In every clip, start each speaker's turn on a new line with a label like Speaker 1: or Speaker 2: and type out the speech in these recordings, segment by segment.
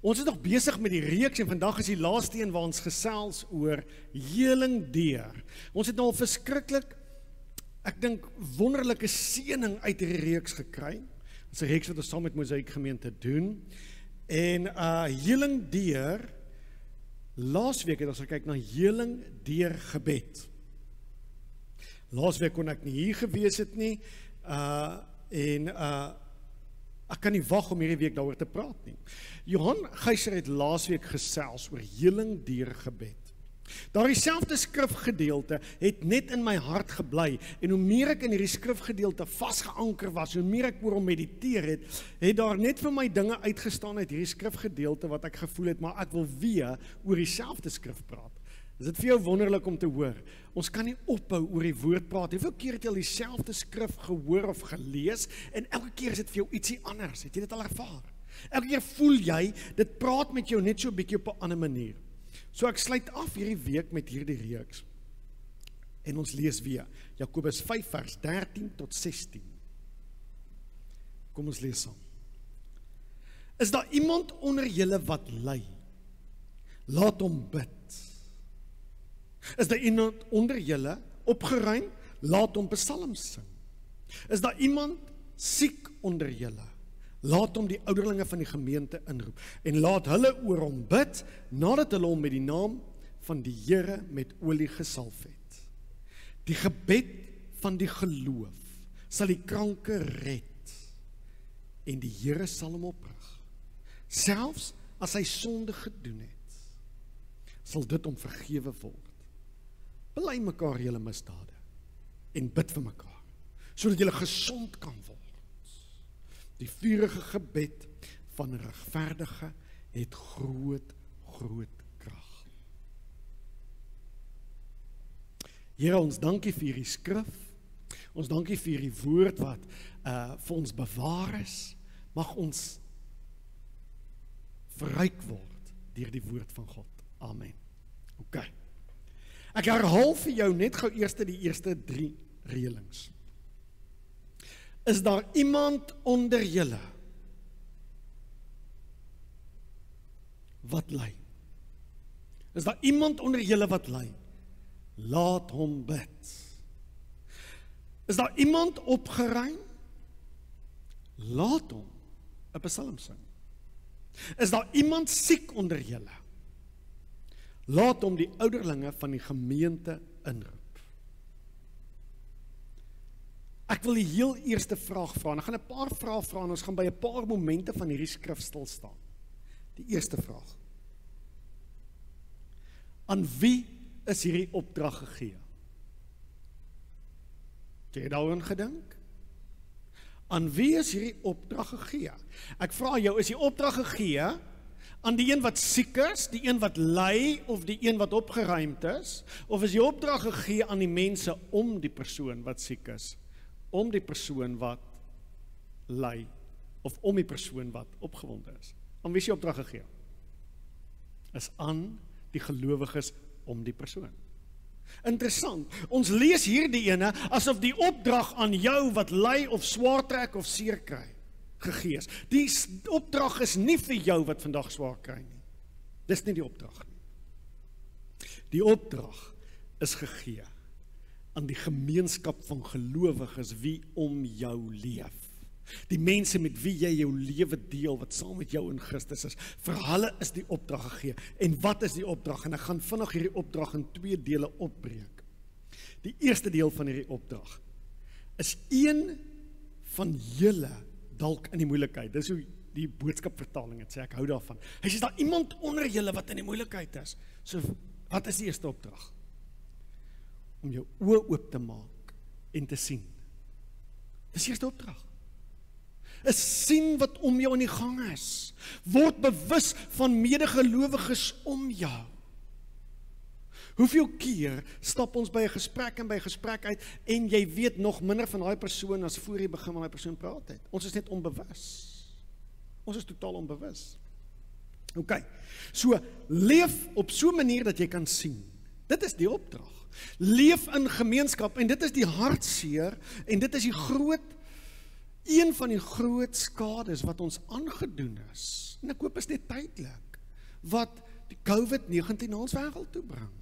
Speaker 1: Ons is nog besig met die reeks en vandag is die laaste een waar ons gesels oor heling deur. Ons het nou al verskriklik ek dink wonderlike seëning uit hierdie reeks gekry. Dit is 'n reeks wat ons saam met Mosaïek gemeente doen. En uh heling deur laasweek het ons gekyk na heling deur gebed. Laasweek kon ek nie hier gewees het nie. Uh en uh Ek kan nie wag om hierdie week daaroor te praat nie. Johan Geyser het laasweek gesels oor heling deur gebed. Daardie selfde skrifgedeelte het net in my hart gebly en hoe meer ek in hierdie skrifgedeelte vasgeanker was, hoe meer ek oor hom mediteer het, het daar net vir my dinge uitgestaan uit hierdie skrifgedeelte wat ek gevoel het, maar ek wil weer oor dieselfde skrif praat. Is dit vir jou wonderlik om te hoor? Ons kan nie ophou oor die woord praat. Hoeveel keer het jy al dieselfde skrif gehoor of gelees en elke keer is dit vir jou ietsie anders? Het jy dit al ervaar? Elke keer voel jy dit praat met jou net so 'n bietjie op 'n ander manier. So ek sluit af hierdie week met hierdie reeks. En ons lees weer Jakobus 5 vers 13 tot 16. Kom ons lees saam. Is daar iemand onder julle wat ly? Laat hom bid. Is daar iemand onder julle opgeruim? Laat hom psalms sing. Is daar iemand siek onder julle? Laat hom die ouderlinge van die gemeente inroep en laat hulle oor hom bid nadat hulle hom met die naam van die Here met olie gesalf het. Die gebed van die geloof sal die kranke red en die Here sal hom oprig. Selfs as hy sonde gedoen het, sal dit hom vergewe word bely mekaar julle misdade en bid vir mekaar sodat julle gesond kan word. Die vurige gebed van 'n regverdige het groot groot krag. Here ons dankie vir hierdie skrif. Ons dankie vir hierdie woord wat uh vir ons bewaar is. Mag ons verryk word deur die woord van God. Amen. OK. Ek herhaal vir jou net gou eers die eerste 3 reëlings. Is daar iemand onder julle wat ly? Is daar iemand onder julle wat ly? Laat hom bid. Is daar iemand opgeruim? Laat hom 'n psalm sing. Is daar iemand siek onder julle? Laat hom die ouderlinge van die gemeente inroep. Ek wil die heel eerste vraag vra. Ek gaan 'n paar vrae vra en ons gaan by 'n paar momente van hierdie skrif stil staan. Die eerste vraag. Aan wie is hierdie opdrag gegee? Het jy daaroor gedink? Aan wie is hierdie opdrag gegee? Ek vra jou, is die opdrag gegee aan die een wat siek is, die een wat ly of die een wat opgeruimd is, of is die opdrag gegee aan die mense om die persoon wat siek is, om die persoon wat ly of om die persoon wat opgewonde is? Aan wie is die opdrag gegee? Is aan die gelowiges om die persoon. Interessant. Ons lees hierdie ene asof die opdrag aan jou wat ly of swaar trek of seer kry gegee is. Die opdrag is nie vir jou wat vandag swaar kry nie. Dis nie die opdrag nie. Die opdrag is gegee aan die gemeenskap van gelowiges wie om jou leef. Die mense met wie jy jou lewe deel wat saam met jou in Christus is, vir hulle is die opdrag gegee. En wat is die opdrag? En ek gaan vinnig hierdie opdrag in twee dele opbreek. Die eerste deel van hierdie opdrag is een van julle dalk in die moeilikheid. Dis hoe die boodskap vertaling het sê ek hou daarvan. Hy sê daar iemand onder julle wat in die moeilikheid is. So wat is die eerste opdrag? Om jou oë oop te maak en te sien. Dis eerste opdrag. Is sien wat om jou in die gang is. Word bewus van medegelowiges om jou. Hoeveel keer stap ons by 'n gesprek en by 'n gesprek uit en jy weet nog minder van daai persoon as voor jy begin met daai persoon praat het. Ons is net onbewus. Ons is totaal onbewus. OK. So leef op so 'n manier dat jy kan sien. Dit is die opdrag. Leef in gemeenskap en dit is die hartseer en dit is die groot Een van die groot skades wat ons aangedoen is, en ek hoop is net tydelik, wat die COVID-19 ons wêreld toe bring.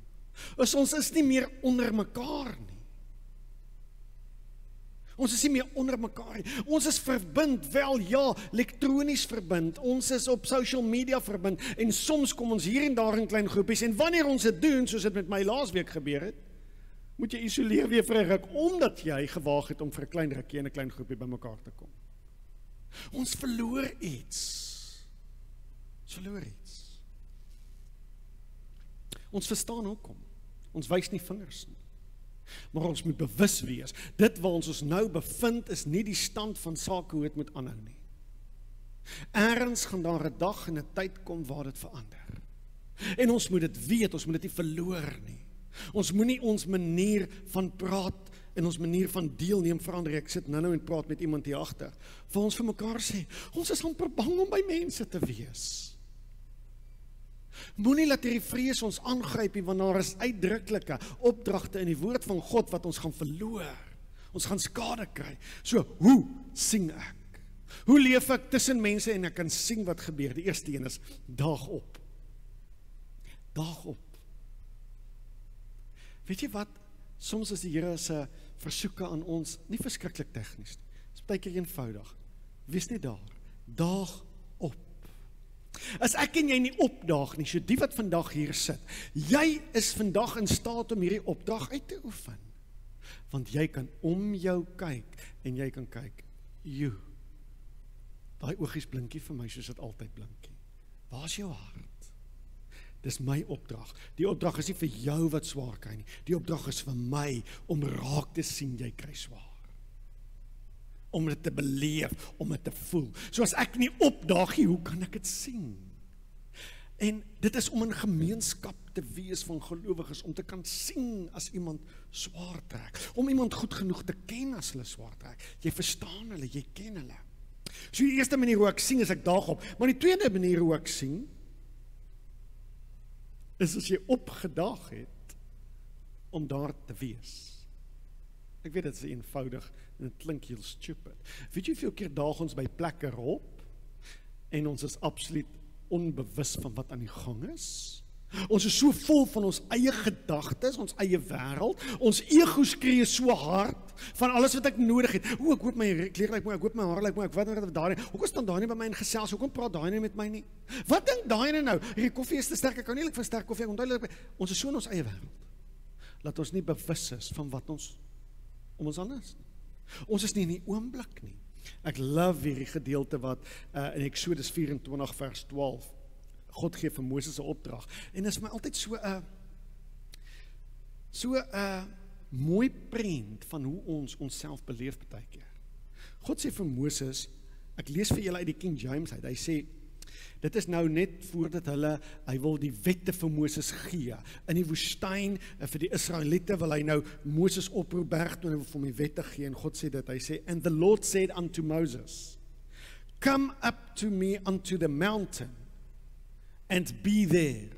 Speaker 1: Is ons is nie meer onder mekaar nie. Ons is nie meer onder mekaar nie. Ons is verbind, wel ja, elektronies verbind. Ons is op social media verbind en soms kom ons hier en daar in klein groepies en wanneer ons dit doen, soos dit met my laasweek gebeur het, moet jy isoleer weer vir 'n ruk omdat jy gewaag het om vir 'n klein rukkie in 'n klein groepie bymekaar te kom. Ons verloor iets. Ons verloor iets. Ons verstaan hoekom. Ons wys nie vingers nie. Maar ons moet bewus wees, dit waar ons ons nou bevind is nie die stand van sake hoe dit moet aanhou nie. Eerens gaan daar 'n dag en 'n tyd kom waar dit verander. En ons moet dit weet, ons moet dit nie verloor nie. Ons moenie ons manier van praat en ons manier van deelneem verander. Ek sit nou-nou en praat met iemand hier agter. Vir ons vir mekaar sê, ons is amper bang om by mense te wees. Moenie laat hierdie vrees ons aangryp nie want daar is uitdruklike opdragte in die woord van God wat ons gaan verloor. Ons gaan skade kry. So, hoe sing ek? Hoe leef ek tussen mense en ek kan sien wat gebeur? Die eerste een is daag op. Daag op. Weet jy wat? Soms is die Here se versoeke aan ons nie verskriklik tegnies nie. Dit is baie keer eenvoudig. Wees net daar. Daag op. As ek en jy nie opdaag nie, so die wat vandag hier sit, jy is vandag in staat om hierdie opdrag uit te oefen. Want jy kan om jou kyk en jy kan kyk, "Jo. Daai oogies blinkie vir my soos dit altyd blinkie. Waar's jou hart?" Dis my opdrag. Die opdrag is nie vir jou wat swaar kry nie. Die opdrag is vir my om raak te sien jy kry swaar om dit te beleef, om dit te voel. So as ek nie opdaag nie, hoe kan ek dit sien? En dit is om in gemeenskap te wees van gelowiges om te kan sien as iemand swaar trek, om iemand goed genoeg te ken as hulle swaar trek. Jy verstaan hulle, jy ken hulle. So die eerste manier hoe ek sien is ek daag op, maar die tweede manier hoe ek sien is as jy opgedaag het om daar te wees. Ek weet dit is eenvoudig en dit klink heel stupid. Weet jy hoeveel keer daag ons by plekke op en ons is absoluut onbewus van wat aan die gang is? Ons is so vol van ons eie gedagtes, ons eie wêreld. Ons ego skree so hard van alles wat ek nodig het. O, ek hoop my klere lyk mooi, ek hoop my hare lyk mooi, ek wat wat daar nie. Hoekom staan daai nie by my in gesels? Hoekom praat daai nie met my nie? Wat dink daai nou? Hierdie koffie is te sterk. Ek kan nie eintlik van sterk koffie onthou. Ons is so in ons eie wêreld. Laat ons nie bewus is van wat ons om ons anders nie. Ons is nie in die oomblik nie. Ek love hierdie gedeelte wat uh, in Eksodus 24 vers 12 God gee vir Moses 'n opdrag en dit is my altyd so 'n uh, so 'n uh, mooi prent van hoe ons onsself beleef baie keer. God sê vir Moses, ek lees vir julle uit die King James uit. Hy sê Dit is nou net voordat hulle hy wil die wette vir Moses gee. In die woestyn eh, vir die Israeliete wil hy nou Moses oproep berg toe vir hom die wette gee en God sê dit. Hy sê and the Lord said unto Moses come up to me unto the mountain and be there.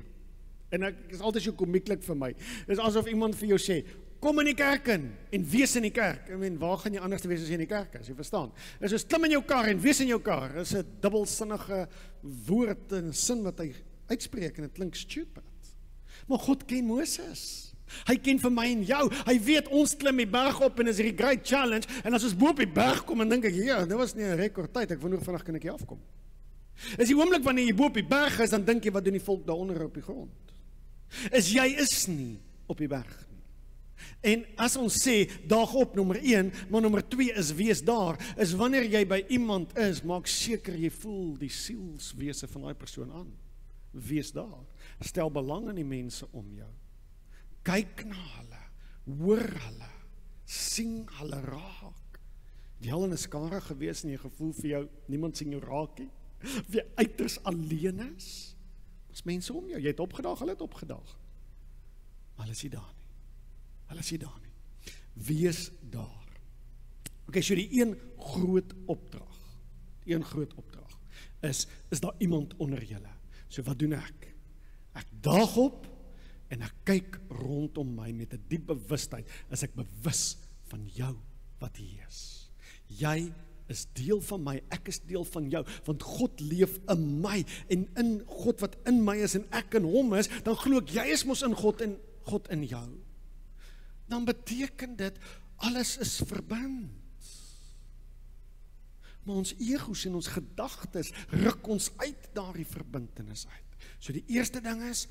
Speaker 1: En ek is altyd so komieklik vir my. Dit is asof iemand vir jou sê kom in die kerk in en wees in die kerk. I mean, waar gaan jy anders wees as jy in die kerk is? Jy verstaan. Dit is klim in jou kar en wees in jou kar. Dit is 'n dubbelsinnige woord en sin wat hy uitspreek en dit klink stupid. Maar God ken Moses. Hy ken vir my en jou. Hy weet ons klim die berg op en is hierdie great challenge en as ons bo op die berg kom en dink ek, "Ja, dit was nie 'n rekordtyd. Ek wonder vinnig kan ek hier afkom." Is die oomblik wanneer jy bo op die berg is, dan dink jy wat doen die volk daaronder op die grond? Is jy is nie op die berg En as ons sê daag op nommer 1, maar nommer 2 is wees daar, is wanneer jy by iemand is, maak seker jy voel die sielswese van daai persoon aan. Wees daar. Stel belang in die mense om jou. Kyk na hulle, hoor hulle, sien hulle raak. Jy al in 'n skare gewees en jy gevoel vir jou niemand sien jou raak nie. Wie uiters alleen is. Ons mense om jou, jy het opgedaag, hulle het opgedaag. Maar hulle is nie daar nie. Hulle is nie daar nie. Wees daar. OK, so die een groot opdrag. Die een groot opdrag is is daar iemand onder julle. So wat doen ek? Ek daag op en ek kyk rondom my met 'n diep bewustheid as ek bewus van jou wat hier is. Jy is deel van my, ek is deel van jou, want God leef in my en in God wat in my is en ek in hom is, dan glo ek jy is mos in God en God in jou. Dan beteken dit alles is verbind. Maar ons egos en ons gedagtes ruk ons uit daardie verbintenis uit. So die eerste ding is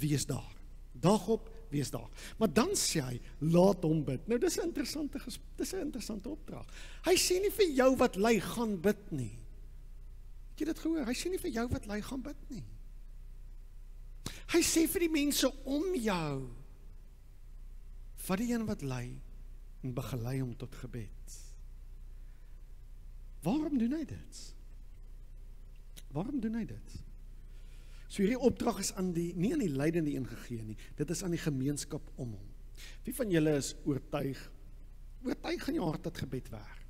Speaker 1: wees daar. Dag op wees daar. Maar dan sê hy, laat hom bid. Nou dis 'n interessante dis 'n interessante opdrag. Hy sê nie vir jou wat ly gaan bid nie. Het jy dit gehoor? Hy sê nie vir jou wat ly gaan bid nie. Hy sê vir die mense om jou vat die een wat ly en begelei hom tot gebed. Waarom doen hy dit? Waarom doen hy dit? So hierdie opdrag is aan die nie aan die lydende een gegee nie. Dit is aan die gemeenskap om hom. Wie van julle is oortuig oortuig in jou hart dat gebed werk?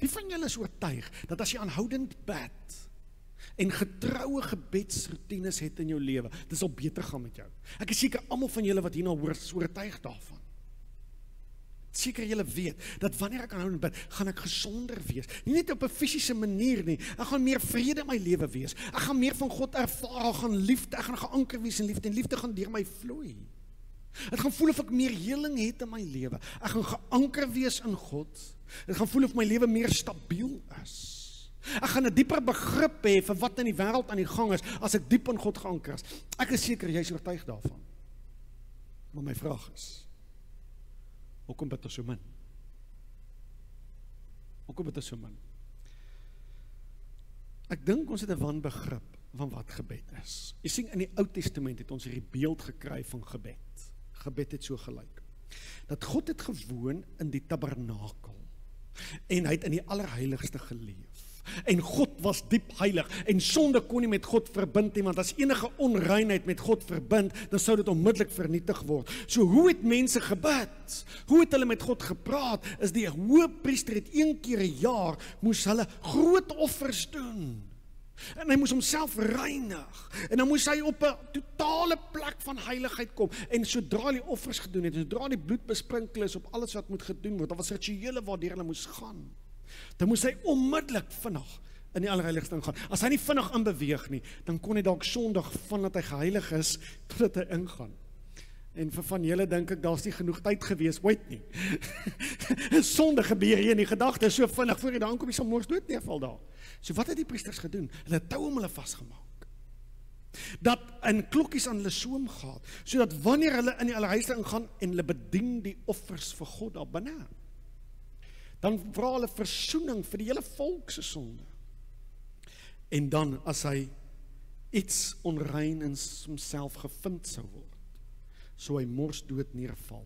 Speaker 1: Wie van julle is oortuig dat as jy aanhoudend bid en getroue gebedsroetines het in jou lewe, dit sal beter gaan met jou. Ek is seker almal van julle wat hierna hoor, is oortuig daarvan seker julle weet dat wanneer ek aanhou bid, gaan ek gesonder wees. Nie net op 'n fisiese manier nie. Ek gaan meer vrede in my lewe wees. Ek gaan meer van God ervaar, ek gaan liefde, ek gaan geanker wees in liefde en liefde gaan deur my vloei. Dit gaan voel of ek meer heling het in my lewe. Ek gaan geanker wees in God. Dit gaan voel of my lewe meer stabiel is. Ek gaan 'n dieper begrip hê vir wat in die wêreld aan die gang is as ek diep in God geanker is. Ek is seker jy's oortuig daarvan. Maar my vraag is, Hoekom bid ons so min? Hoekom bid ons so min? Ek dink ons het 'n wanbegrip van wat gebed is. Jy sien in die Ou Testament het ons hierdie beeld gekry van gebed. Gebed het so gelyk. Dat God het gewoon in die tabernakel en hy het in die allerheiligste geleef en God was diep heilig en sonde kon nie met God verbind nie want as enige onreinheid met God verbind dan sou dit onmiddellik vernietig word. So hoe het mense gebid? Hoe het hulle met God gepraat? Is die hoëpriester het een keer 'n jaar moes hulle groot offers doen. En hy moes homself reinig. En dan moes hy op 'n totale plek van heiligheid kom. En sodra hy offers gedoen het, sodra die bloed besprinkel is op alles wat moet gedoen word, dan was rituele waardeur hulle moes gaan dan moes hy onmiddellik vinnig in die allerheiligste ingaan. As hy nie vinnig aanbeweeg nie, dan kon hy dalk Sondag vandat hy geheilig is totdat hy ingaan. En vir van julle dink ek daar's nie genoeg tyd gewees ooit nie. Sonde gebeur hier in die gedagte so vinnig voor jy daar aankom, jy sal mors dood neerval daar. So wat het die priesters gedoen? Hulle tou hom hulle vasgemaak. Dat 'n klokkies aan hulle soem gehad, sodat wanneer hulle in die allerheiligste ingaan en hulle bedien die offers vir God daar binne, dan vra hulle verzoening vir die hele volk se sonde. En dan as hy iets onrein in homself gevind sou word, sou hy mors dood neerval.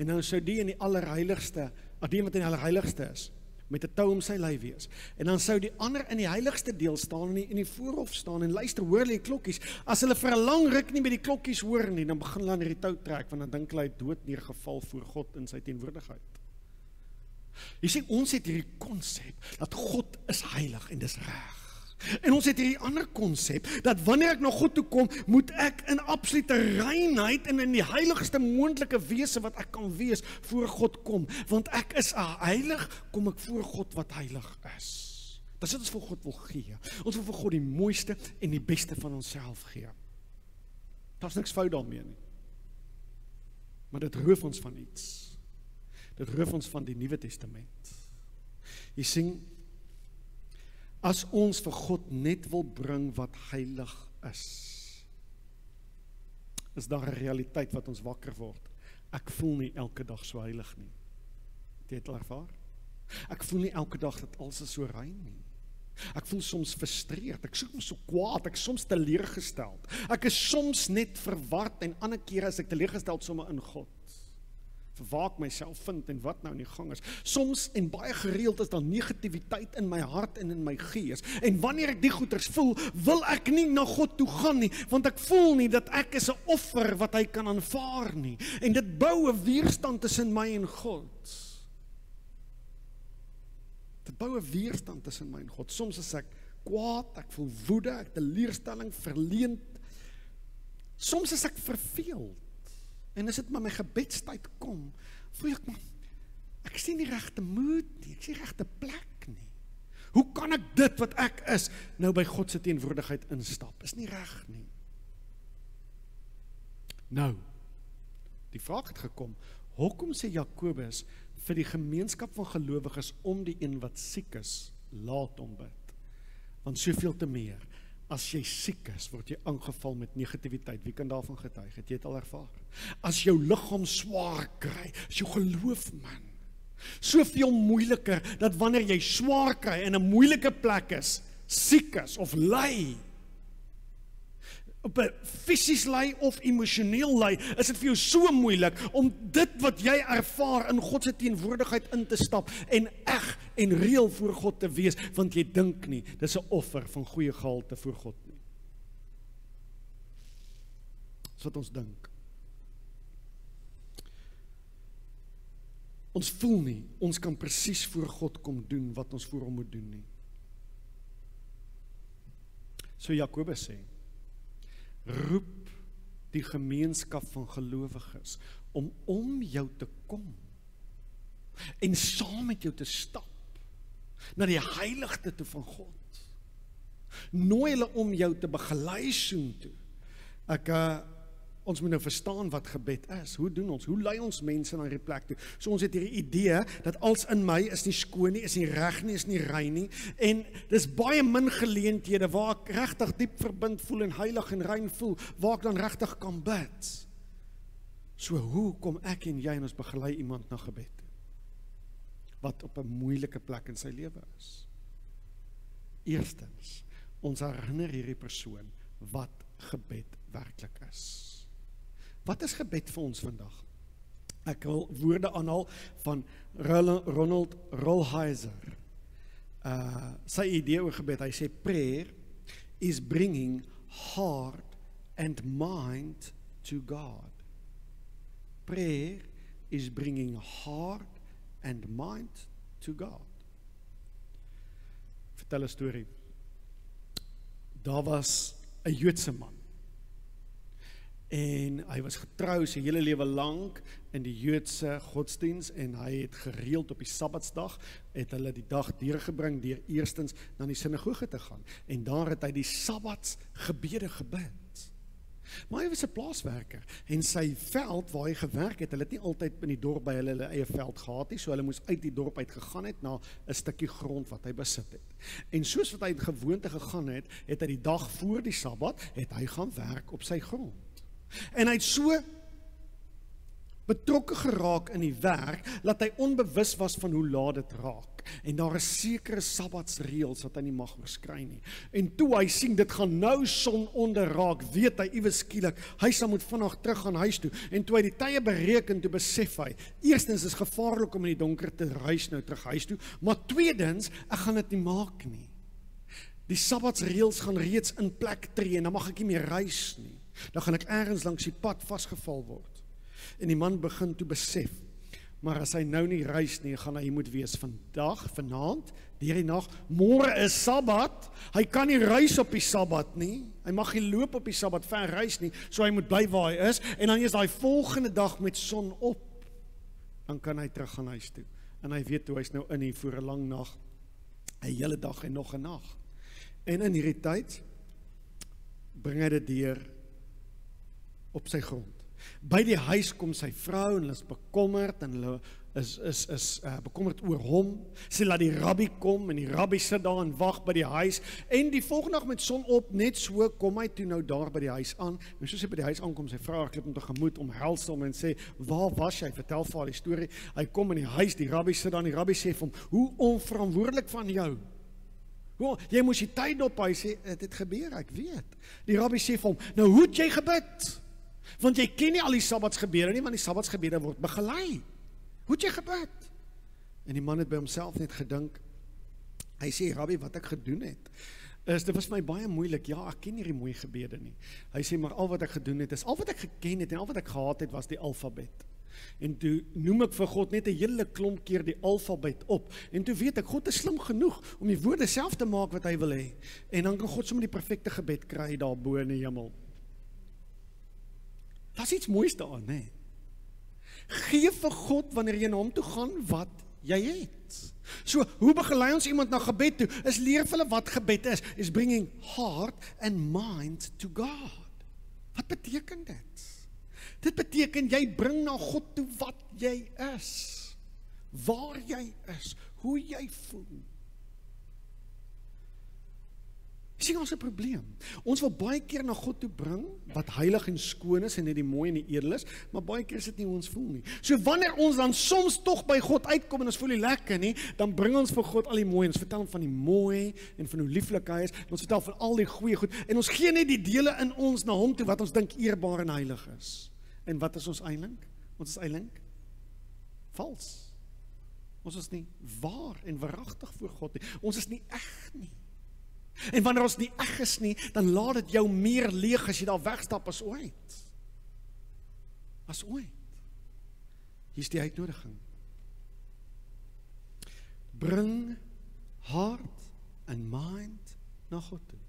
Speaker 1: En nou sou die in die allerheiligste, adien wat in die allerheiligste is, met 'n tou om sy lyf wees. En dan sou die ander in die heiligste deel staan en in die, die voorhof staan en luister hoor hulle die klokkies. As hulle vir 'n lang ruk nie by die klokkies hoor nie, dan begin hulle aan die tou trek want dan dink hulle hy dood neergeval voor God in sy teenwoordigheid. Jy sien ons het hierdie konsep dat God is heilig en dis reg. En ons het hierdie ander konsep dat wanneer ek na God toe kom, moet ek in absolute reinheid en in die heiligste moontlike wese wat ek kan wees voor God kom, want ek is heilig, kom ek voor God wat heilig is. Dis wat ons vir God wil gee. Ons wil vir God die mooiste en die beste van onsself gee. Daar's niks fout daarmee nie. Maar dit roof ons van iets. Dit roof ons van die Nuwe Testament. Jy sien as ons vir God net wil bring wat heilig is. Is daar 'n realiteit wat ons wakker word? Ek voel nie elke dag so heilig nie. Het jy dit ervaar? Ek voel nie elke dag dat alles so rein nie. Ek voel soms frustreerd, ek soms so kwaad, ek soms teleurgesteld. Ek is soms net verward en ander kere as ek teleurgesteld sommer in God waar ek myself vind en wat nou in die gang is. Soms en baie gereeld is daar negativiteit in my hart en in my gees. En wanneer ek die goeters voel, wil ek nie na God toe gaan nie, want ek voel nie dat ek is 'n offer wat hy kan aanvaar nie. En dit bou 'n weerstand tussen my en God. Dit bou 'n weerstand tussen my en God. Soms is ek kwaad, ek voel woede, ek teleurstelling, verleend. Soms is ek verveeld. En as dit maar my gebedstyd kom, voel ek maar Ek sien nie regte moed nie. Ek sien regte plek nie. Hoe kan ek dit wat ek is nou by God se teenwoordigheid instap? Is nie reg nie. Nou. Die vraag het gekom. Hoekom sê Jakobus vir die gemeenskap van gelowiges om die een wat siek is, laat hom bid? Want soveel te meer As jy siek is, word jy aangeval met negativiteit. Wie kan daarvan getuig? Het jy dit al ervaar? As jou liggaam swaar kry, as jou geloof man soveel moeiliker dat wanneer jy swaar kry in 'n moeilike plek is, siek is of ly, op 'n fisies ly of emosioneel ly, is dit vir jou so moeilik om dit wat jy ervaar in God se teenwoordigheid in te stap en eg en reël voor God te wees, want jy dink nie dis 'n offer van goeie gehalte voor God nie. Dis wat ons dink. Ons voel nie ons kan presies voor God kom doen wat ons voor hom moet doen nie. So Jakobus sê roep die gemeenskap van gelowiges om om jou te kom en saam met jou te stap na die heiligte toe van God. Nooi hulle om jou te begelei soontoe. Ek uh, ons moet nou verstaan wat gebed is. Hoe doen ons? Hoe lei ons mense na hierdie plek toe? So ons het hierdie idee dat als in my is nie skoon nie, is nie reg nie, is nie rein nie en dis baie min geleenthede waar ek regtig diep verbind voel en heilig en rein voel waar ek dan regtig kan bid. So hoe kom ek en jy en ons begelei iemand na gebed? Wat op 'n moeilike plek in sy lewe is. Eerstens, ons herinner hierdie persoon wat gebed werklik is. Wat is gebed vir ons vandag? Ek wil woorde aanhaal van Ronald Rolheiser. Uh sy idee oor gebed, hy sê prayer is bringing heart and mind to God. Prayer is bringing heart and mind to God. Vertel 'n storie. Daar was 'n Joodse man en hy was getrou sy hele lewe lank in die Joodse godsdiens en hy het gereeld op die Sabbatsdag het hulle die dag deurgebring deur eerstens na die sinagoge te gaan en daar het hy die Sabbats gebede gebid. Maar hy was 'n plaaswerker en sy veld waar hy gewerk het, hulle het nie altyd in die dorp by hulle, hulle eie veld gehad nie, so hulle moes uit die dorp uit gegaan het na 'n stukkie grond wat hy besit het. En soos wat hy gewoonte gegaan het, het hy die dag voor die Sabbat het hy gaan werk op sy grond. En hy het so betrokke geraak in die werk dat hy onbewus was van hoe laat dit raak. En daar is sekere sabbatsreëls wat hy nie mag oorskry nie. En toe hy sien dit gaan nou son onder raak, weet hy iewes skielik hy sal moet vinnig terug gaan huis toe. En toe hy die tye bereken, toe besef hy, eerstens is gevaarlik om in die donker te reis nou terug huis toe, maar tweedens, ek gaan dit nie maak nie. Die sabbatsreëls gaan reeds in plek tree en dan mag ek nie meer reis nie dan gaan ek ergens langs die pad vasgeval word. En die man begin toe besef, maar as hy nou nie reis nie, gaan hy moet wees vandag, vanaand, deur die nag, môre is Sabbat. Hy kan nie reis op die Sabbat nie. Hy mag nie loop op die Sabbat ver reis nie, so hy moet bly waar hy is en dan is daai volgende dag met son op. Dan kan hy terug gaan huis toe. En hy weet hoe hy's nou in hier vir 'n lang nag. 'n hele dag en nog 'n nag. En in hierdie tyd bring hy dit deur op sy grond. By die huis kom sy vrou en hulle is bekommerd en hulle is is is uh, bekommerd oor hom. Sy laat die rabbi kom en die rabbi sit daar en wag by die huis en die volgende dag met son op net so kom hy toe nou daar by die huis aan. En soos hy by die huis aankom, sy vrou klop hom tegemoet om hels hom en sê: "Waar was jy? Vertel vir haar die storie." Hy kom in die huis, die rabbi sit daar en die rabbi sê vir hom: "Hoe onverantwoordelik van jou." Hoe jy moes die tyd op hy sê dit het gebeur, ek weet. Die rabbi sê vir hom: "Nou hoe het jy gebid?" Want jy ken nie al die sabbatsgebede nie, want die sabbatsgebede word begelei. Hoe het jy gebid? En die man het by homself net gedink. Hy sê, "Rabbi, wat ek gedoen het, is dit was my baie moeilik. Ja, ek ken nie die mooi gebede nie." Hy sê, "Maar al wat ek gedoen het, is al wat ek geken het en al wat ek gehad het was die alfabet." En toe noem ek vir God net 'n hele klomp keer die alfabet op. En toe weet ek God is slim genoeg om die woorde self te maak wat hy wil hê. En dan kan God sommer die perfekte gebed kry daar bo in die hemel. Daar's iets moois daarin, nê. Gee vir God wanneer jy na hom toe gaan wat jy het. So, hoe begelei ons iemand na gebed toe? Is leer vir hulle wat gebed is. Is bringing heart and mind to God. Wat beteken dit? Dit beteken jy bring na God toe wat jy is. Waar jy is, hoe jy voel. Sien ons 'n probleem. Ons wil baie keer na God toe bring wat heilig en skoon is en net die mooi en die edel is, maar baie keer is dit nie hoe ons voel nie. So wanneer ons dan soms tog by God uitkom en ons voel nie lekker nie, dan bring ons vir God al die mooi en ons vertel hom van die mooi en van hoe lieflik hy is. Ons vertel van al die goeie goed en ons gee net die dele in ons na hom toe wat ons dink eerbaar en heilig is. En wat is ons eintlik? Ons is eintlik vals. Ons is nie waar en waaragtig voor God nie. Ons is nie eg nie. En wanneer ons nie eg is nie, dan laat dit jou meer leeg as jy daar wegstap as ooit. As ooit. Hier's die uitnodiging. Bring hart en mind na God toe.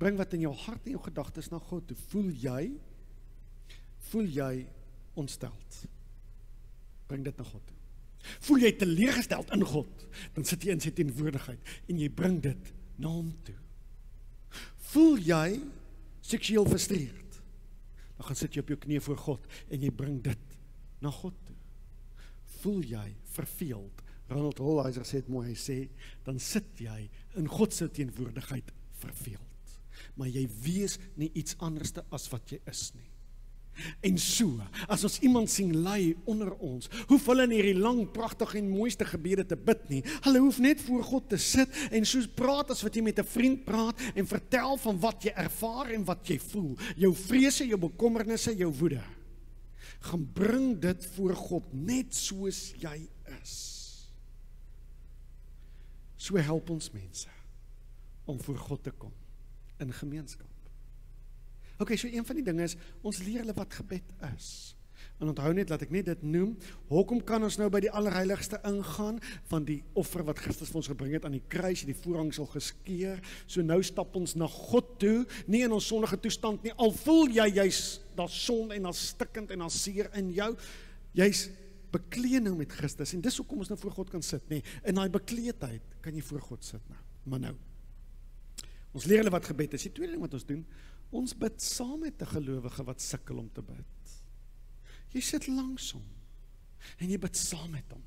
Speaker 1: Bring wat in jou hart en jou gedagtes na God toe. Voel jy voel jy ontsteld? Bring dit na God toe. Voel jy teleurgesteld in God, dan sit jy in sy teenwoordigheid en jy bring dit na hom toe. Voel jy seksueel frustreerd, dan gaan sit jy op jou knieë voor God en jy bring dit na God toe. Voel jy verveeld, Ronald Holheiser sê dit mooi, hy sê, dan sit jy in God se teenwoordigheid verveeld. Maar jy wees nie iets anderste as wat jy is nie. En so, as ons iemand sien ly onder ons, hoef hulle nie hierdie lang, pragtige en mooiste gebede te bid nie. Hulle hoef net voor God te sit en soos praat as wat jy met 'n vriend praat en vertel van wat jy ervaar en wat jy voel, jou vrese, jou bekommernisse, jou woede. Gaan bring dit voor God net soos jy is. So help ons mense om voor God te kom in gemeenskap. OK, so een van die dinge is ons leer hulle wat gebed is. En onthou net dat ek net dit noem, hoekom kan ons nou by die allerheiligste ingaan van die offer wat Christus vir ons gebring het aan die kruis, die voorhangsel geskeur. So nou stap ons na God toe, nie in ons sondige toestand nie. Al voel jy jy's daar son en daar stikkend en daar seer in jou, jy's bekleed nou met Christus en dis hoekom ons nou voor God kan sit, nê. In daai bekleedheid kan jy voor God sit nou. Maar nou. Ons leer hulle wat gebed is. Die tweede ding wat ons doen, Ons bid saam met 'n gelowige wat sukkel om te bid. Jy sit langs hom en jy bid saam met hom.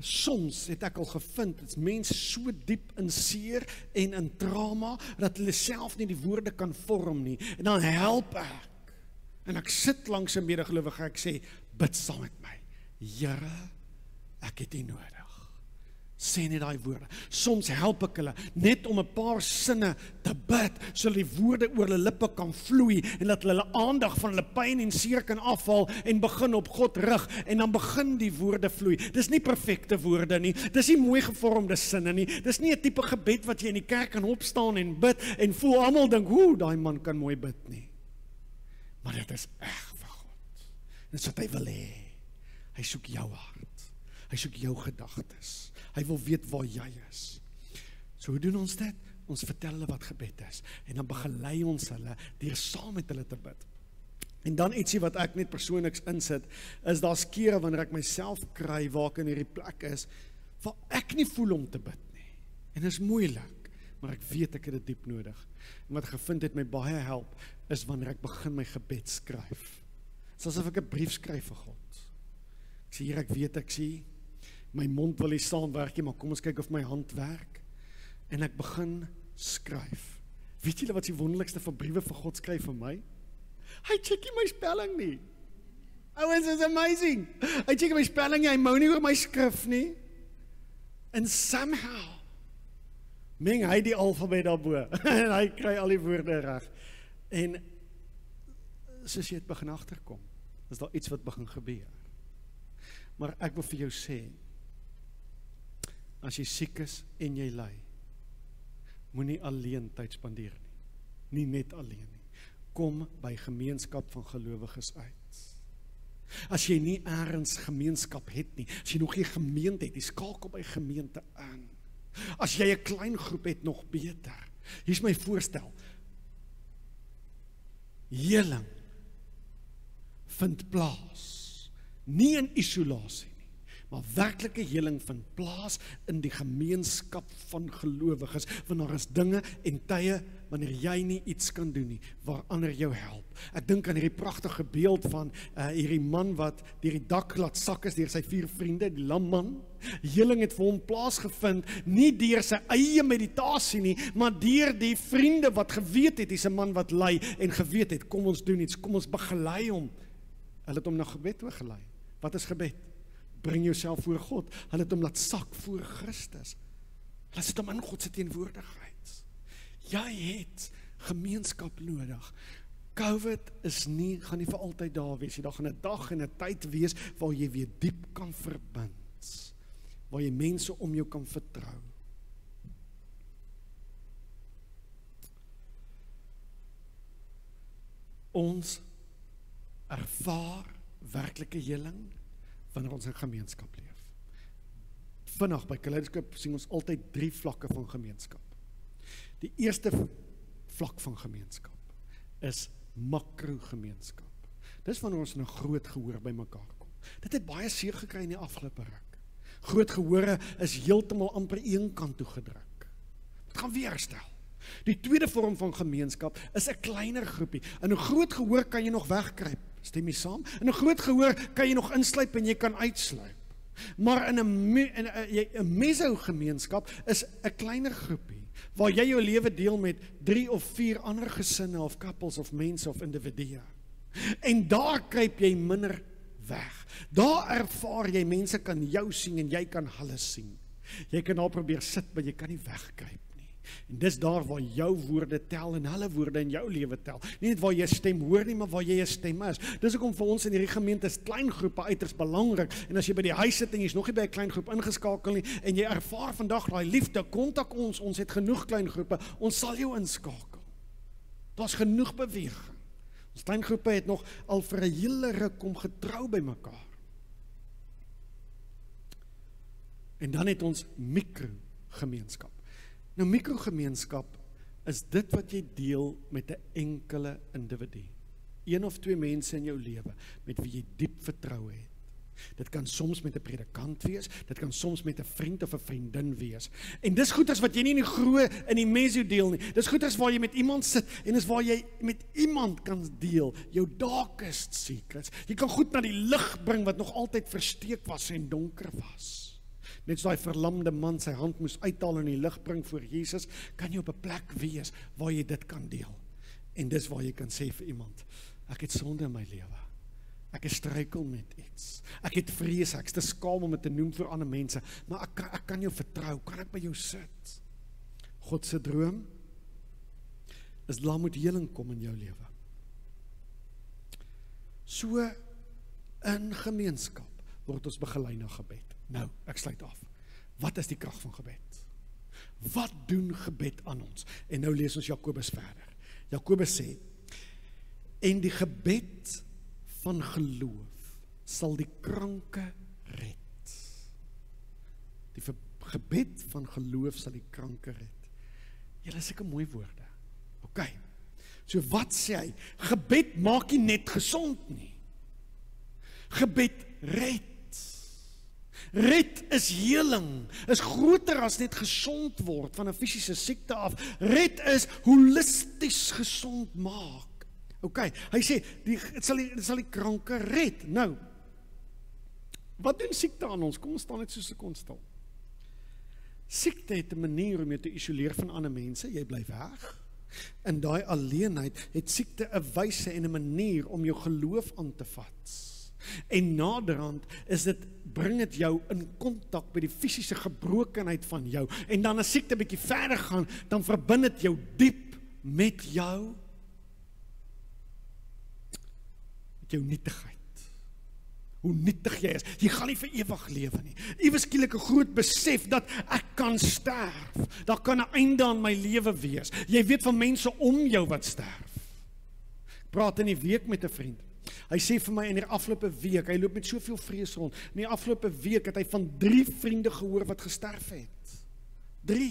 Speaker 1: Soms het ek al gevind dit's mense so diep in seer en in trauma dat hulle self nie die woorde kan vorm nie. En dan help ek. En ek sit langs 'n medegelowige ek sê bid saam met my. Here, ek het U nodig sê net daai woorde. Soms help ek hulle net om 'n paar sinne te bid sodat die woorde oor hulle lippe kan vloei en dat hulle aandag van hulle pyn en seer kan afhaal en begin op God rig en dan begin die woorde vloei. Dis nie perfekte woorde nie. Dis nie mooi gevormde sinne nie. Dis nie 'n tipe gebed wat jy in die kerk kan opstaan en bid en voel almal dink, "Hoe, daai man kan mooi bid nie." Maar dit is reg vir God. Dis wat hy wil hê. Hy soek jou hart. Hy soek jou gedagtes. Hy wil weet waar jy is. So hoe doen ons dit? Ons vertel hulle wat gebed is en dan begelei ons hulle deur saam met hulle te bid. En dan ietsie wat ek net persoonliks insit, is daar's kere wanneer ek myself kry waar ek in hierdie plek is waar ek nie voel om te bid nie. En dit is moeilik, maar ek weet ek het dit diep nodig. En wat gevind het my baie help is wanneer ek begin my gebed skryf. Dit is asof ek 'n brief skryf vir God. Ek sê hier ek weet ek sê my mond wil nie saamwerk nie, maar kom ons kyk of my hand werk. En ek begin skryf. Weet julle wat die wonderlikste van briewe vir God skryf vir my? Hy check nie my spelling nie. Ouens is amazing. Hy check my spelling, hy mou nie oor my skrif nie. And somehow meng hy die alfabet daarbo en hy kry al die woorde reg. En soos jy dit begin agterkom, is daar iets wat begin gebeur. Maar ek wil vir jou sê, as jy siek is en jy ly moenie alleen tyd spandeer nie. Nie net alleen nie. Kom by gemeenskap van gelowiges uit. As jy nie eers gemeenskap het nie as jy nog nie gemeente het jy skakel by gemeente aan. As jy 'n klein groep het nog beter. Hier's my voorstel. Heling vind plaas. Nie in isolasie maar werklike heling vind plaas in die gemeenskap van gelowiges, want daar is dinge en tye wanneer jy nie iets kan doen nie waar ander jou help. Ek dink aan hierdie pragtige beeld van uh, hierdie man wat deur die dak laat sak is deur sy vier vriende, die lam man. Heling het vir hom plaasgevind nie deur sy eie meditasie nie, maar deur die vriende wat geweet het hy's 'n man wat ly en geweet het kom ons doen iets, kom ons begelei hom. Hulle het hom na gebed toe gelei. Wat is gebed? Bring jouself voor God. Hulle het hom laat sak voor Christus. Hulle sit hom in God se teenwoordigheid. Jy het gemeenskap nodig. COVID is nie gaan nie vir altyd daar wees nie. Daar gaan 'n dag en 'n tyd wees waar jy weer diep kan verbind. Waar jy mense om jou kan vertrou. Ons ervaar werklike heling wanneer ons in gemeenskap leef. Vinnig by Kaleidoskop sien ons altyd drie vlakke van gemeenskap. Die eerste vlak van gemeenskap is makrogemeenskap. Dis wanneer ons in 'n groot gehoor bymekaar kom. Dit het baie seer gekry in die afgelope ruk. Groot gehore is heeltemal amper een kant toe gedruk. Dit gaan weer herstel. Die tweede vorm van gemeenskap is 'n kleiner groepie. In 'n groot gehoor kan jy nog wegkruip. Stem jy saam? In 'n groot gehoor kan jy nog insluip en jy kan uitsluip. Maar in 'n in 'n meso gemeenskap is 'n kleiner groepie waar jy jou lewe deel met 3 of 4 ander gesinne of couples of mense of individue. En daar kruip jy minder weg. Daar ervaar jy mense kan jou sien en jy kan hulle sien. Jy kan daar probeer sit, maar jy kan nie wegkruip En dis daar waar jou woorde tel en hulle woorde in jou lewe tel. Nie net waar jy stem hoor nie, maar waar jy 'n stem is. Dis hoekom vir ons in hierdie gemeente is klein groepe uiters belangrik. En as jy by die huis sit en jy's nog nie by 'n klein groep ingeskakel nie en jy ervaar vandag daai liefde, kontak ons. Ons het genoeg klein groepe. Ons sal jou inskakel. Daar's genoeg beweging. Ons klein groepe het nog al vir 'n hele ruk kom getrou by mekaar. En dan het ons mikro gemeenskap. Nou mikrogemeenskap is dit wat jy deel met 'n enkele individu. Een of twee mense in jou lewe met wie jy diep vertroue het. Dit kan soms met 'n predikant wees, dit kan soms met 'n vriend of 'n vriendin wees. En dis goeders wat jy nie in die groe in die meso deel nie. Dis goeders waar jy met iemand sit en dis waar jy met iemand kan deel jou darkest secrets. Jy kan goed na die lig bring wat nog altyd versteek was en donker was. Net so daai verlamde man sy hand moes uithaal en in die lig bring voor Jesus, kan jy op 'n plek wees waar jy dit kan deel. En dis waar jy kan sê vir iemand, ek het sonde in my lewe. Ek struikel met iets. Ek het vrees, ek is te skaam om dit te noem vir ander mense, maar ek kan, ek kan jou vertrou. Kan ek by jou sit? God se droom is laat moet heling kom in jou lewe. So in gemeenskap word ons begelei na gebed. Nou, ek sluit af. Wat is die krag van gebed? Wat doen gebed aan ons? En nou lees ons Jakobus verder. Jakobus sê: "En die gebed van geloof sal die kranke red." Die gebed van geloof sal die kranke red. Julle is seker mooi woorde. OK. So wat sê hy? Gebed maak nie net gesond nie. Gebed red Red is heling. Is groter as net gesond word van 'n fisiese siekte af. Red is holisties gesond maak. OK. Hy sê die dit sal die, dit sal die kranke red. Nou. Wat doen siekte aan ons? Kom ons staan net so 'n sekond stil. Siekte het 'n manier om jou te isoleer van ander mense. Jy bly weg. In daai alleenheid het siekte 'n wyse en 'n manier om jou geloof aan te vat. En naderhand is dit bring dit jou in kontak met die fisiese gebrokenheid van jou. En dan as siekte bietjie verder gaan, dan verbind dit jou diep met jou met jou nietigheid. Hoe nietig jy is. Jy gaan nie vir ewig lewe nie. Ewe skielik 'n groot besef dat ek kan sterf. Daar kan 'n einde aan my lewe wees. Jy weet van mense om jou wat sterf. Ek praat in die week met 'n vriend. Hy sê vir my in die afgelope week, hy loop met soveel vrees rond. In die afgelope week het hy van 3 vriende gehoor wat gesterf het. 3.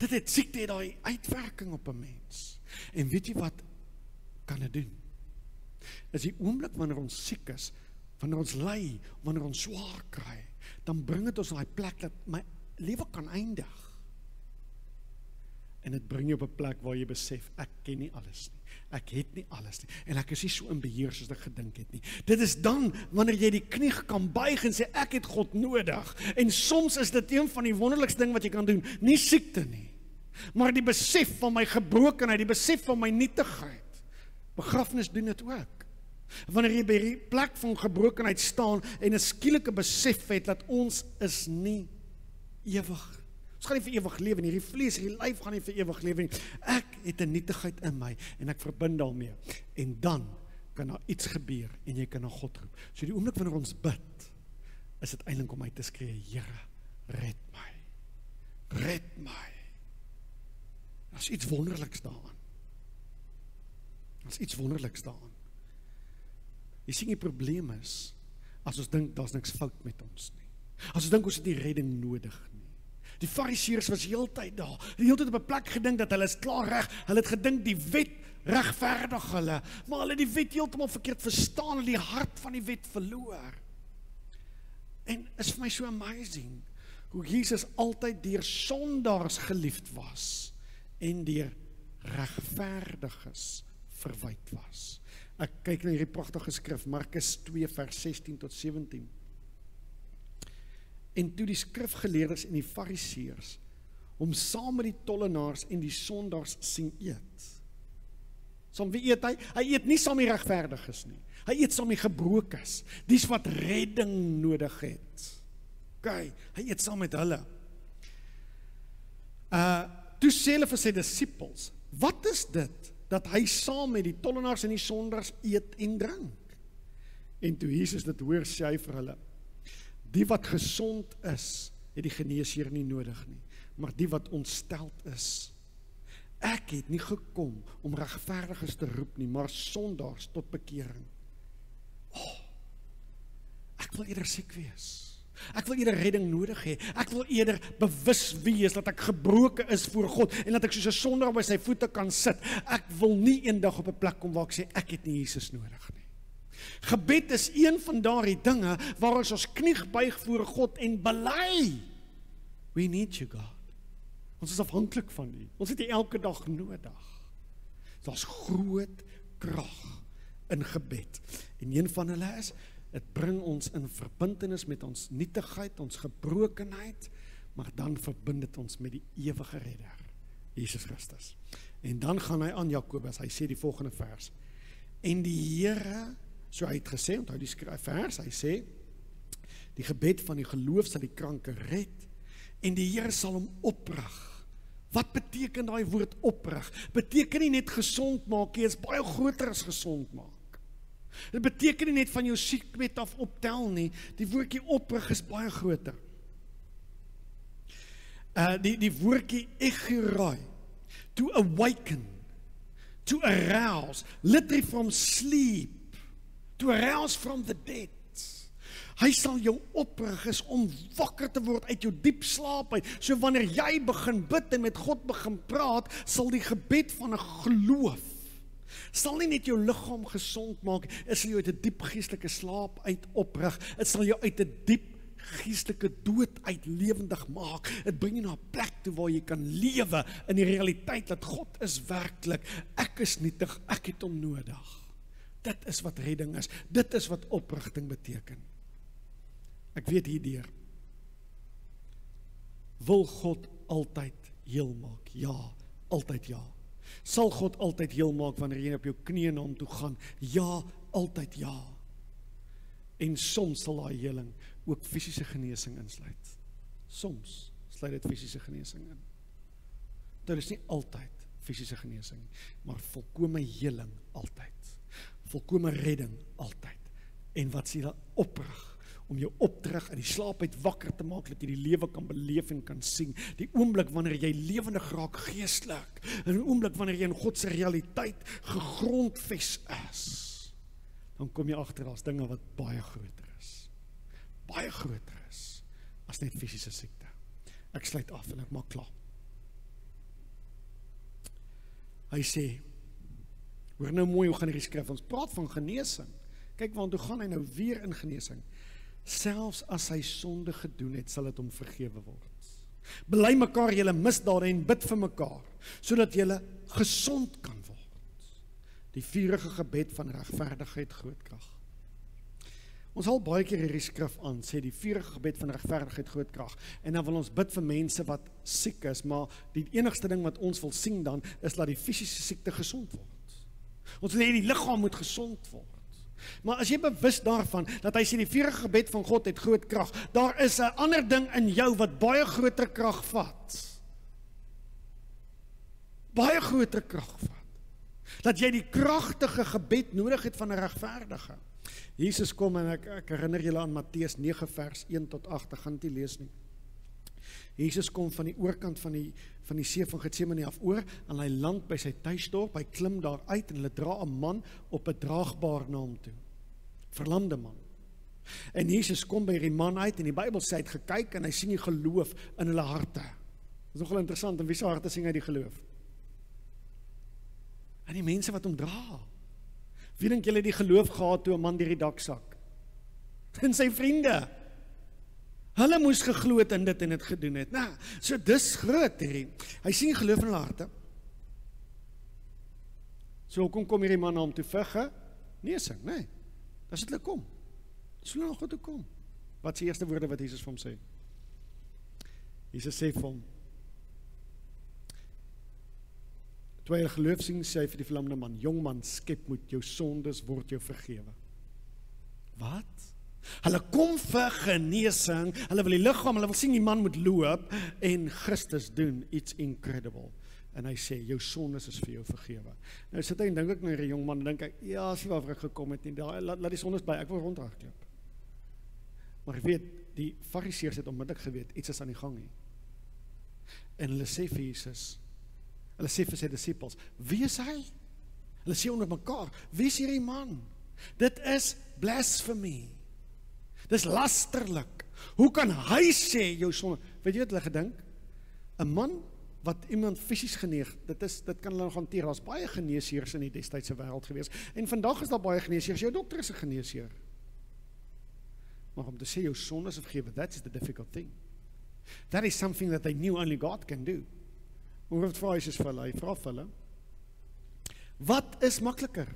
Speaker 1: Dit het siekte daai uitwerking op 'n mens. En weet jy wat kan dit doen. Is die oomblik wanneer ons siek is, wanneer ons ly, wanneer ons swaar kry, dan bring dit ons na 'n plek dat my lewe kan eindig. En dit bring jou op 'n plek waar jy besef ek ken nie alles nie. Ek het nie alles nie en ek is nie so in beheer soos ek gedink het nie. Dit is dan wanneer jy die knie kan buig en sê ek het God nodig. En soms is dit een van die wonderlikste ding wat jy kan doen, nie siekte nie, maar die besef van my gebrokenheid, die besef van my nietigheid. Begrafnis doen dit ook. Wanneer jy by die plek van gebrokenheid staan en 'n skielike besef het dat ons is nie ewig. Ons gaan nie vir ewig lewe nie. Hierdie vlees, hierdie lyf gaan nie vir ewig lewe nie. Ek het 'n nietigheid in my en ek verbind daarmee. En dan kan daar iets gebeur en jy kan na God roep. So die oomblik wanneer ons bid, is dit eintlik om uit te skree, Here, red my. Red my. Daar's iets wonderliks daaraan. Daar's iets wonderliks daaraan. Jy sien die probleem is as ons dink daar's niks fout met ons nie. As ons dink ons het nie redding nodig. Die Fariseërs was heeltyd daar. Hulle het heeltyd op 'n plek gedink dat hulle is klaar reg. Hulle het gedink die wet regverdig hulle, maar hulle het die wet heeltemal verkeerd verstaan en die hart van die wet verloor. En is vir my so amazing hoe Jesus altyd deur sondaars geliefd was en deur regverdiges verwyd was. Ek kyk na hierdie pragtige skrif Markus 2 vers 16 tot 17. En toe die skrifgeleerdes en die fariseërs hom saam met die tollenaars en die sondaars sien eet. Som wie eet hy? Hy eet nie saam met die regverdiges nie. Hy eet saam met die gebrokes, dies wat redding nodig het. OK, hy eet saam met hulle. Uh toe sê hulle vir sy disippels, "Wat is dit dat hy saam met die tollenaars en die sondaars eet en drink. En toe Jesus dit hoor, sê hy vir hulle: Die wat gesond is, het die geneesheer nie nodig nie, maar die wat ontsteld is. Ek het nie gekom om regverdiges te roep nie, maar sondaars tot bekering. Oh, ek wil eerder siek wees. Ek wil eerder redding nodig hê. Ek wil eerder bewus wees dat ek gebroken is voor God en dat ek soos 'n sondaar by sy voete kan sit. Ek wil nie eendag op 'n plek kom waar ek sê ek het nie Jesus nodig nie. Gebed is een van daardie dinge waar ons ons knie buig voor God en bely. We need you God. Ons is afhanklik van U. Ons het U elke dag nodig. Daar's groot krag in gebed. En een van hulle is Dit bring ons in verbintenis met ons nietigheid, ons gebrokenheid, maar dan verbind dit ons met die ewige Redder, Jesus Christus. En dan gaan hy aan Jakobus, hy sê die volgende vers. En die Here, so hy het gesê, onthou die skryf vers, hy sê die gebed van die geloof sal die kranke red en die Here sal hom oprig. Wat beteken daai woord oprig? Beteken nie net gesond maak nie, is baie groter as gesond maak. Dit beteken nie net van jou siekbed af optel nie. Die woordjie oprig is baie groter. Uh die die woordjie egirai to awaken to arouse literally from sleep to arouse from the dead. Hy sal jou oprig is om wakker te word uit jou diep slaap uit. So wanneer jy begin bid en met God begin praat, sal die gebed van 'n geloof sal nie net jou liggaam gesond maak, dit sal jou uit 'n diep geestelike slaap uit oprig. Dit sal jou uit 'n diep geestelike dood uit lewendig maak. Dit bring jou na 'n plek toe waar jy kan lewe in die realiteit dat God is werklik. Ek is nietig, ek het hom nodig. Dit is wat redding is. Dit is wat oprigting beteken. Ek weet hierdeur. Wil God altyd heel maak? Ja, altyd ja. Sal God altyd heel maak wanneer jy op jou knieë na hom toe gaan? Ja, altyd ja. En soms sal daai heling ook fisiese genesing insluit. Soms sluit dit fisiese genesing in. Dit is nie altyd fisiese genesing nie, maar volkomme heling altyd. Volkomme redding altyd. En wat sê dan oprig? om jou opdrug in die slaap uit wakker te maak dat jy die lewe kan beleef en kan sien. Die oomblik wanneer jy lewendig raak geestelik, en 'n oomblik wanneer jy in God se realiteit gegrondves is, dan kom jy agter daar's dinge wat baie groter is. Baie groter is as net fisiese siekte. Ek sluit af en ek maak klaar. Hy sê Hoor nou mooi hoe gaan hierdie skrif ons praat van genesing. Kyk want hoe gaan hy nou weer in genesing? Selfs as hy sonde gedoen het, sal dit hom vergewe word. Bely mekaar julle misdade en bid vir mekaar sodat julle gesond kan word. Die vurige gebed van regverdigheid groot krag. Ons al baie keer hierdie skrif aan sê die vurige gebed van regverdigheid groot krag en dan wil ons bid vir mense wat siek is, maar die enigste ding wat ons wil sien dan is dat die fisiese siekte gesond word. Ons wil hê die liggaam moet gesond word. Maar as jy bewus daarvan dat hy sê die vurige gebed van God het groot krag, daar is 'n ander ding in jou wat baie groter krag vat. Baie groter krag vat. Dat jy die kragtige gebed nodig het van 'n regverdige. Jesus kom en ek ek herinner julle aan Matteus 9 vers 1 tot 8, ek gaan dit lees nie. Jesus kom van die oorkant van die van die see van Getsemane af oor en hy land by sy tuisdorp. Hy klim daar uit en hulle dra 'n man op 'n draagbaar na hom toe. Verlamde man. En Jesus kom by hierdie man uit en die Bybel sê hy het gekyk en hy sien die geloof in hulle harte. Dit is nogal interessant, in wie se harte sien hy die geloof? En die mense wat hom dra. Wie dink julle die geloof gehad toe 'n man deur die dak sak? En sy vriende. Hulle moes geglo het in dit en dit gedoen het. Nou, so dis groot hierdie. Hy sien geloof in hulle harte. So kom kom hierdie man na hom toe vigge. Nee, sing, nee. Dis dit hulle kom. Dis hulle nog God toe kom. Wat die eerste woorde wat Jesus vir hom sê? Jesus sê vir hom Toe hy geloof sien sê hy vir die verlamde man: "Jong man, skep moet jou sondes word jou vergewe." Wat? Hulle kom vir genesing. Hulle wil die liggaam, hulle wil sien die man moet loop en Christus doen iets incredible. En hy sê jou sondes is vir jou vergewe. Nou sit hy en dink ek nou 'n jong man dink hy ja, as jy waar ek gekom het nie, daai laat, laat die sondes bly. Ek wil rondhardloop. Maar ek weet die fariseërs het onmiddellik geweet iets is aan die gang hier. En hulle sê vir Jesus Hulle sê vir sy disippels, "Wie is hy?" Hulle sê onder mekaar, "Wie is hierdie man?" Dit is blasphemy. Dis lasterlik. Hoe kan hy sê jou sonde? Weet jy wat hulle gedink? 'n Man wat iemand fisies genees, dit is dit kan hulle nog hanteer. Daar's baie geneesheers in die destydse wêreld gewees. En vandag is daar baie geneesheers. Jou dokter is 'n geneesheer. Maar om te sê jou sonde is vergewe, that's the difficult thing. That is something that they knew only God can do. Hoe wat vra Jesus vir hulle? Hy vra vir hulle: Wat is makliker?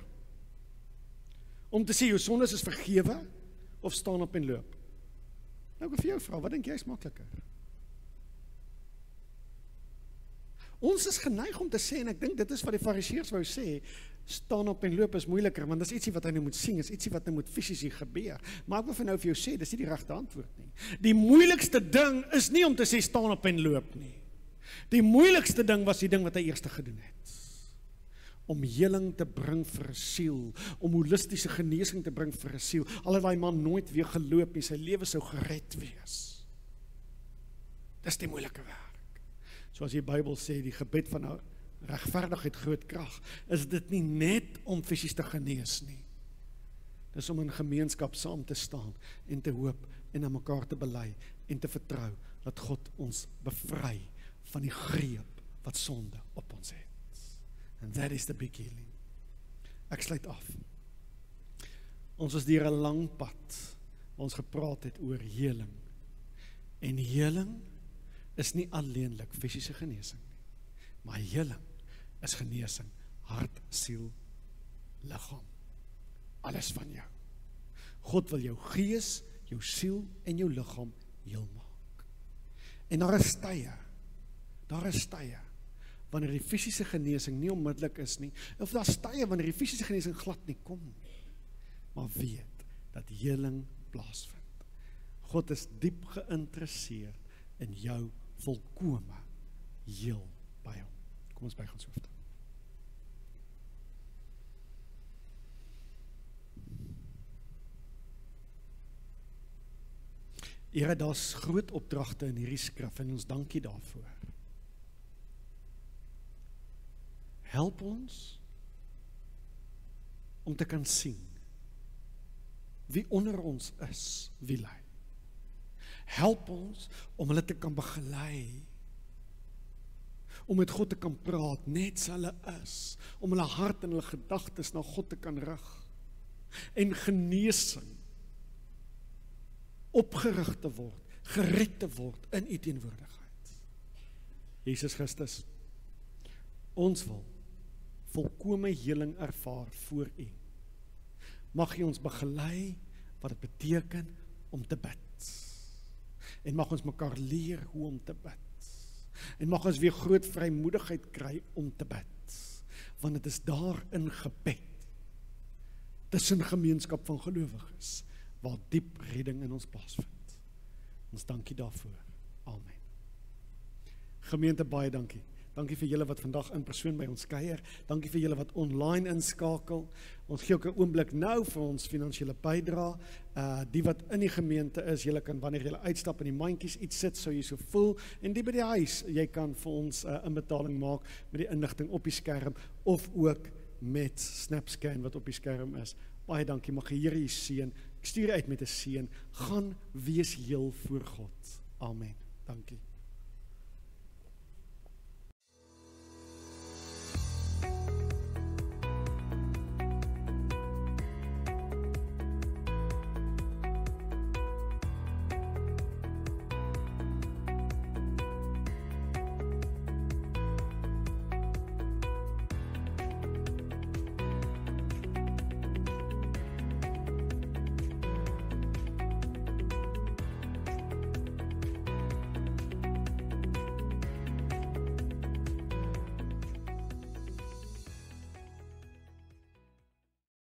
Speaker 1: Om te sê jou sondes is vergewe of staan op en loop? Nou ek vir jou vra, wat dink jy is makliker? Ons is geneig om te sê en ek dink dit is wat die fariseërs wou sê, staan op en loop is moeiliker want dis ietsie wat hy nou moet sien, is ietsie wat nou moet fisies gebeur. Maar ek wil vir nou vir jou sê, dis nie die regte antwoord nie. Die moeilikste ding is nie om te sê staan op en loop nie. Die moeilikste ding was die ding wat hy eers gedoen het. Om heling te bring vir 'n siel, om holistiese genesing te bring vir 'n siel. Al het daai man nooit weer geloop nie, sy lewe sou gered wees. Dis die moeilike werk. Soos die Bybel sê, die gebed van 'n regverdigheid groot krag. Is dit nie net om fisies te genees nie. Dis om in gemeenskap saam te staan en te hoop en aan mekaar te bely en te vertrou dat God ons bevry van die greep wat sonde op ons het. And that is the big healing. Ek sluit af. Ons was deur 'n lang pad. Ons gepraat het oor heling. En heling is nie alleenlik fisiese genesing nie. Maar heling is genesing hart, siel, liggaam. Alles van jou. God wil jou gees, jou siel en jou liggaam heel maak. En daar is tye Daar is tye wanneer die fisiese genesing nie onmiddellik is nie, of daar is tye wanneer die fisiese genesing glad nie kom nie. Maar weet dat heling plaasvind. God is diep geïnteresseerd in jou volkome heel by hom. Kom ons buig ons hoofde. Here, daar's groot opdragte in hierdie skrif en ons dankie daarvoor. Help ons om te kan sien wie onder ons is, wie lei. Help ons om hulle te kan begelei om met God te kan praat net so hulle is, om hulle hart en hulle gedagtes na God te kan rig en genesing opgerig te word, gered te word in u teenwoordigheid. Jesus Christus, ons wil volkomme heling ervaar voor u. Mag u ons begelei wat dit beteken om te bid. En mag ons mekaar leer hoe om te bid. En mag ons weer groot vrymoedigheid kry om te bid. Want dit is daar in gebed tussen gemeenskap van gelowiges waar diep redding in ons plaasvind. Ons dankie daarvoor. Amen. Gemeente baie dankie. Dankie vir julle wat vandag in persoon by ons kuier. Dankie vir julle wat online inskakel. Ons gee ook 'n oomblik nou vir ons finansiële bydrae. Uh die wat in die gemeente is, julle kan wanneer julle uitstap in die mandjies iets sit sou jy so voel en die by die huis, jy kan vir ons 'n uh, inbetaling maak met die inligting op die skerm of ook met SnapScan wat op die skerm is. Baie dankie. Mag die Here u seën. Ek stuur uit met 'n seën. Gaan wees heel voor God. Amen. Dankie.